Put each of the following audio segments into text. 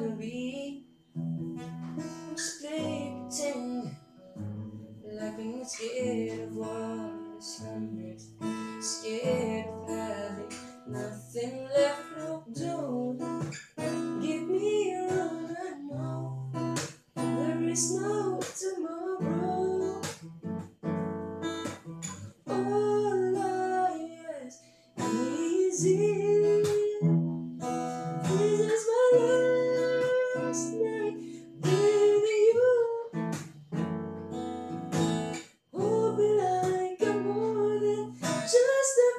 shouldn't be. Stay pretending like being scared of what is hundred, scared of having nothing left to do.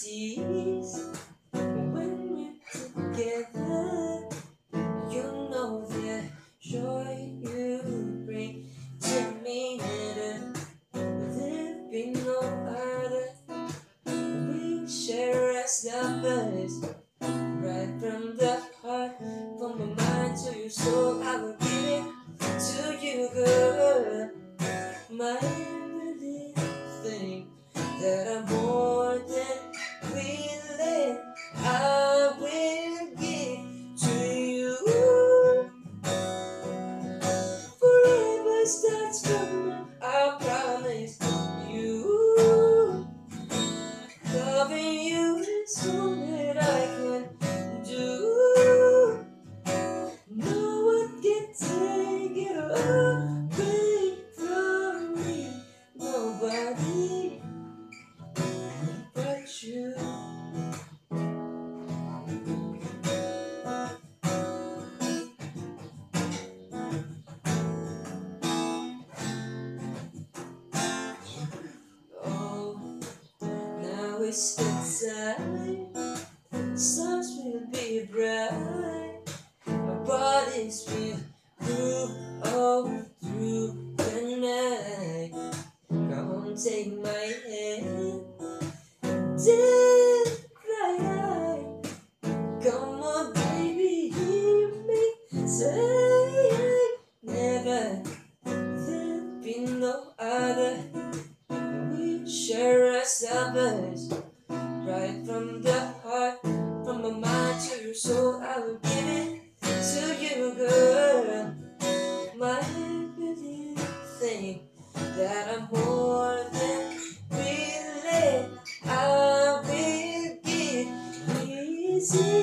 seas when we're together. You know the joy you bring to me, and there'd be no other. We share as lovers, right from the heart, from my mind to your soul. I will give it to you, girl. My voice inside. Suns will be bright. Our bodies will move all through the night. Come on, take my hand. Take see.